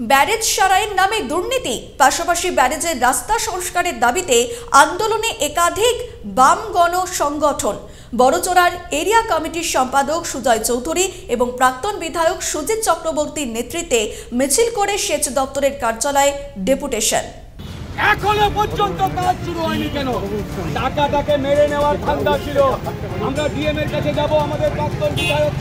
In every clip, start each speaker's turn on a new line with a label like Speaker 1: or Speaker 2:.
Speaker 1: Barrage সারাইয়ের নামে দুর্নীতি, পাশাপাশি ব্যারেজের রাস্তা সংস্কারের দাবিতে আন্দোলনে একাধিক বাম গণ সংগঠন বড়জোড়ার এরিয়া কমিটির সম্পাদক সুজয় চৌধুরী এবং প্রাক্তন বিধায়ক সুজিত চক্রবর্তীর নেতৃত্বে মিছিল করে সেচ দপ্তরের কার্যালয়ে ডেপুটেশন।
Speaker 2: এখনও পর্যন্ত কাজ শুরু হয়নি কেন? টাকাটাকে মেরে নেওয়ার ঠান্ডা ছিল। আমরা ডিএম এর কাছে যাব, আমাদের প্রাক্তন বিধায়ক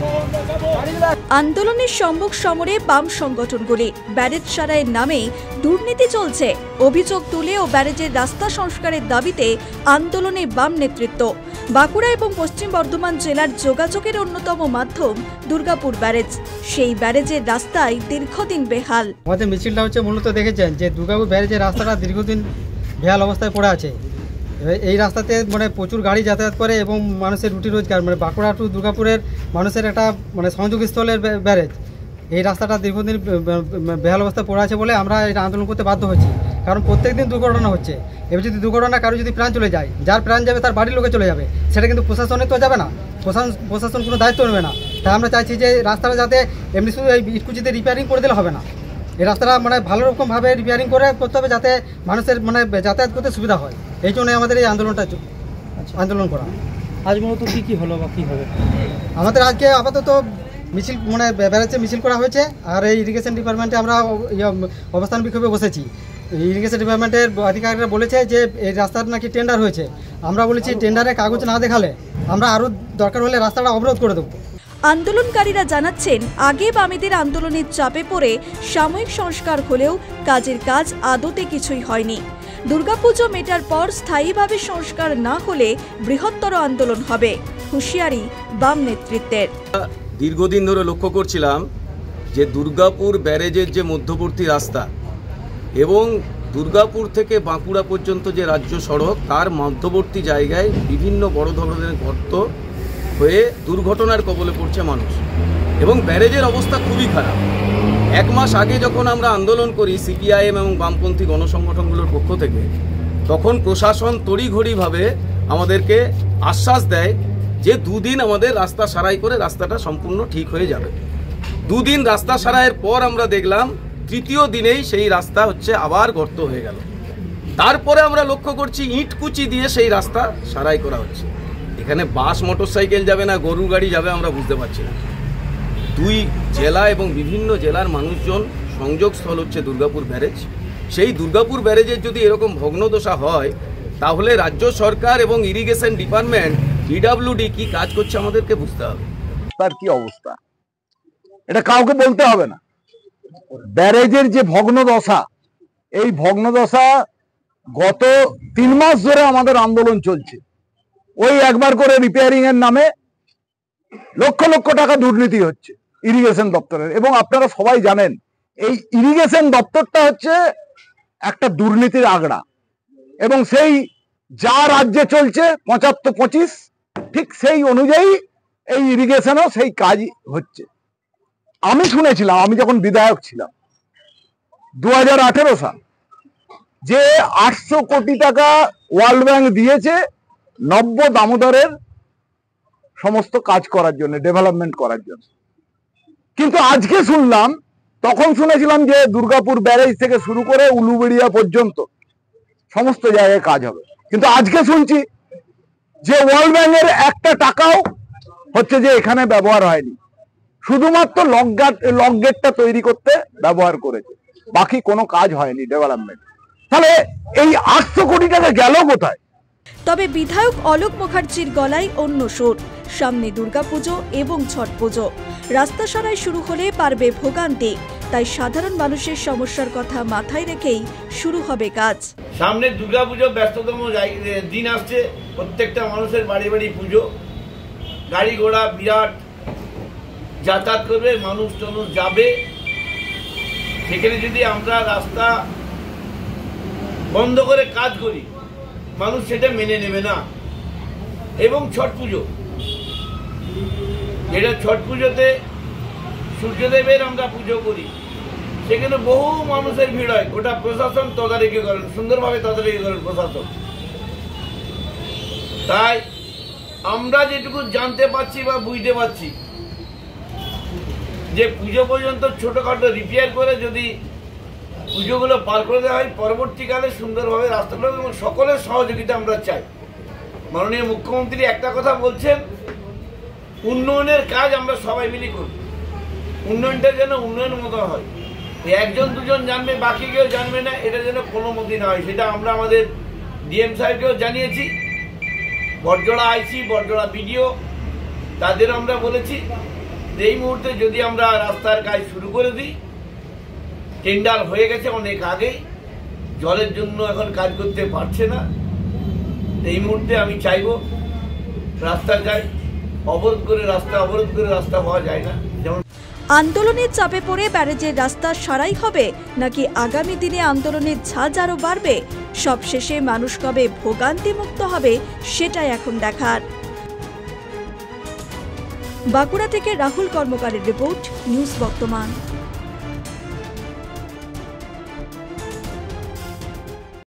Speaker 1: আন্দোলনের সম্মুখ সমরে বাম সংগঠনগুলি ব্যারেজ সারাইয়ের নামে দুর্নীতি চলছে। অভিযোগ তুলে ও ব্যারেজের রাস্তা সংস্কারের দাবিতে আন্দোলনে বাম নেতৃত্ব। বাঁকুড়া এবং পশ্চিম বর্ধমান জেলার যোগাযোগের অন্যতম মাধ্যম দুর্গাপুর ব্যারেজ। সেই ব্যারেজের রাস্তায় দীর্ঘদিন বেহাল।
Speaker 3: আমাদের মিছিলটা হচ্ছে মূলত দেখেছেন যে দুর্গাপুর ব্যারেজের রাস্তাটা দীর্ঘদিন বেহাল অবস্থায় পড়ে আছে। এই রাস্তাতে মানে প্রচুর গাড়ি যাতায়াত করে এবং মানুষের রুটি রোজগার মানে বাঁকুড়া টু দুর্গাপুরের মানুষের একটা মানে সংযোগস্থলের ব্যারেজ। এই রাস্তাটা দীর্ঘদিন বেহাল অবস্থায় পড়ে আছে বলে আমরা এটা আন্দোলন করতে বাধ্য হচ্ছি কারণ প্রত্যেকদিন দুর্ঘটনা হচ্ছে। এবার যদি দুর্ঘটনা কারও যদি প্রাণ চলে যায় যার প্রাণ যাবে তার বাড়ির লোকে চলে যাবে। সেটা কিন্তু প্রশাসনের তো যাবে না। প্রশাসন প্রশাসন কোনো দায়িত্ব নেবে না। তাই আমরা চাইছি যে রাস্তাটা যাতে এমনি শুধু এই ইটকুচিতে রিপেয়ারিং করে দিলে হবে না। এই রাস্তাটা মানে ভালো রকমভাবে রিপেয়ারিং করে করতে হবে যাতে মানুষের মানে যাতায়াত করতে সুবিধা হয়। এই জন্য আমাদের এই আন্দোলনটা আন্দোলন করা।
Speaker 4: আজ মূলত কি কি হলো বা কী হবে?
Speaker 3: আমাদের আজকে আপাতত মিছিল মানে বেড়াচ্ছে মিছিল করা হয়েছে। আর এই ইরিগেশন ডিপার্টমেন্টে আমরা ইয়ে, অবস্থান বিক্ষোভে বসেছি। ইরিগেশন ডিপার্টমেন্টের আধিকারিকরা বলেছে যে এই রাস্তার নাকি টেন্ডার হয়েছে। আমরা বলেছি টেন্ডারে কাগজ না দেখালে আমরা আরও দরকার হলে রাস্তাটা অবরোধ করে দেবো।
Speaker 1: আন্দোলনকারীরা জানাচ্ছেন আগে বামেদের আন্দোলনের চাপে পড়ে সাময়িক সংস্কার হলেও কাজের কাজ আদতে কিছুই হয়নি। দুর্গাপুজো মেটার পর স্থায়ীভাবে সংস্কার না হলে বৃহত্তর আন্দোলন হবে। হুঁশিয়ারি বাম নেতৃত্বের।
Speaker 5: দীর্ঘদিন ধরে লক্ষ্য করছিলাম যে দুর্গাপুর ব্যারেজের যে মধ্যবর্তী রাস্তা এবং দুর্গাপুর থেকে বাঁকুড়া পর্যন্ত যে রাজ্য সড়ক, তার মধ্যবর্তী জায়গায় বিভিন্ন বড় ধরনের গর্ত হয়ে দুর্ঘটনার কবলে পড়ছে মানুষ। এবং ব্যারেজের অবস্থা খুবই খারাপ। এক মাস আগে যখন আমরা আন্দোলন করি সিপিআইএম এবং বামপন্থী গণসংগঠনগুলোর পক্ষ থেকে, তখন প্রশাসন তড়িঘড়িভাবে আমাদেরকে আশ্বাস দেয় যে দুদিন আমাদের রাস্তা সারাই করে রাস্তাটা সম্পূর্ণ ঠিক হয়ে যাবে। দুদিন রাস্তা সারাইয়ের পর আমরা দেখলাম তৃতীয় দিনেই সেই রাস্তা হচ্ছে আবার গর্ত হয়ে গেল। তারপরে আমরা লক্ষ্য করছি ইটকুচি দিয়ে সেই রাস্তা সারাই করা হচ্ছে। এখানে বাস, মোটরসাইকেল যাবে না গরু গাড়ি যাবে আমরা বুঝতে পারছি না। দুই জেলা এবং বিভিন্ন জেলার মানুষজন সংযোগস্থল হচ্ছে দুর্গাপুর ব্যারেজ। সেই দুর্গাপুর ব্যারেজের যদি এরকম ভগ্নদশা হয়, তাহলে রাজ্য সরকার এবং ইরিগেশন ডিপার্টমেন্ট পিডাব্লিউডি কি কাজ করছে আমাদেরকে বুঝতে হবে।
Speaker 6: তার কি অবস্থা? এটা কাউকে বলতে হবে না। ব্যারেজের যে ভগ্নদশা, এই ভগ্নদশা গত তিন মাস ধরে আমাদের আন্দোলন চলছে। ওই একবার করে রিপেয়ারিং এর নামে লক্ষ লক্ষ টাকা দুর্নীতি হচ্ছে ইরিগেশন দপ্তরের। এবং আপনারা সবাই জানেন, এই ইরিগেশন দপ্তরটা হচ্ছে একটা দুর্নীতির আগড়া এবং সেই যা রাজ্যে চলছে, পঁচাত্তর পঁচিশ, ঠিক সেই অনুযায়ী এই ইরিগেশনও সেই কাজ হচ্ছে। আমি শুনেছিলাম, আমি যখন বিধায়ক ছিলাম দু হাজার আঠেরো সাল, যে আটশো কোটি টাকা ওয়ার্ল্ড ব্যাংক দিয়েছে নব্য দামোদরের সমস্ত কাজ করার জন্য ডেভেলপমেন্ট করার জন্য। কিন্তু আজকে শুনলাম, তখন শুনেছিলাম যে দুর্গাপুর ব্যারেজ থেকে শুরু করে উলুবেড়িয়া পর্যন্ত সমস্ত জায়গায় কাজ হবে। কিন্তু আজকে শুনছি যে ওয়ার্ল্ড ব্যাংকের একটা টাকাও হচ্ছে যে এখানে ব্যবহার হয়নি। শুধুমাত্র লক গার্ড লক গেটটা তৈরি করতে ব্যবহার করেছে। বাকি কোনো কাজ হয়নি ডেভেলপমেন্ট তাহলে এই আটশো কোটি টাকা গেল কোথায়?
Speaker 1: তবে বিধায়ক অলোক মুখার্জির গলায় অন্য সুর। সামনে দুর্গাপুজো এবং ছট পুজো। রাস্তা সারাই শুরু হলে পারবে ভোগান্তি। তাই সাধারণ মানুষের সমস্যার কথা মাথায় রেখেই শুরু হবে কাজ।
Speaker 7: সামনে দুর্গাপুজো ব্যস্ততম দিন আসছে। প্রত্যেকটা মানুষের বাড়ি বাড়ি পুজো। গাড়ি ঘোড়া বিরাট যাতায়াত করবে, মানুষ টানুষ যাবে। সেখানে যদি আমরা রাস্তা বন্ধ করে কাজ করি, মানুষ সেটা মেনে নেবে না। এবং ছট পুজো। যেটা ছট পুজোতে সূর্যদেবের আমরা পুজো করি, সেখানে বহু মানুষের ভিড় হয়। গোটা প্রশাসন তদারকি করেন, সুন্দরভাবে তদারকি করেন প্রশাসন। তাই আমরা যেটুকু জানতে পারছি বা বুঝতে পারছি যে পুজো পর্যন্ত ছোটোখাটো রিপেয়ার করে যদি পুজোগুলো পার করে দেওয়া হয়, পরবর্তীকালে সুন্দরভাবে রাস্তাগুলো এবং সকলের সহযোগিতা আমরা চাই। মাননীয় মুখ্যমন্ত্রী একটা কথা বলছেন, উন্নয়নের কাজ আমরা সবাই মিলে করি উন্নয়নটা যেন উন্নয়নের মতো হয়। একজন দুজন জানবে, বাকি কেউ জানবে না, এটা যেন কোনো মতেই না হয়। সেটা আমরা আমাদের ডিএম সাহেবকেও জানিয়েছি। বরজোড়া আইসি বরজোড়া বিডিও তাদের আমরা বলেছি। এই মুহূর্তে যদি আমরা রাস্তার কাজ শুরু করে দিই, টেন্ডার হয়ে গেছে অনেক আগেই, জলের জন্য এখন কাজ করতে পারছে না, এই মুহূর্তে আমি চাইব রাস্তার কাজ অবরোধ করে রাস্তা, অবরোধ করে রাস্তা হওয়া যায় না। যেমন
Speaker 1: আন্দোলনের চাপে পড়ে ব্যারেজের রাস্তা সারাই হবে, নাকি আগামী দিনে আন্দোলনের ঝাঁজ আরও বাড়বে? সবশেষে মানুষ কবে ভোগান্তি মুক্ত হবে, সেটাই এখন দেখার। বাঁকুড়া থেকে রাহুল কর্মকারের রিপোর্ট নিউজ বর্তমান।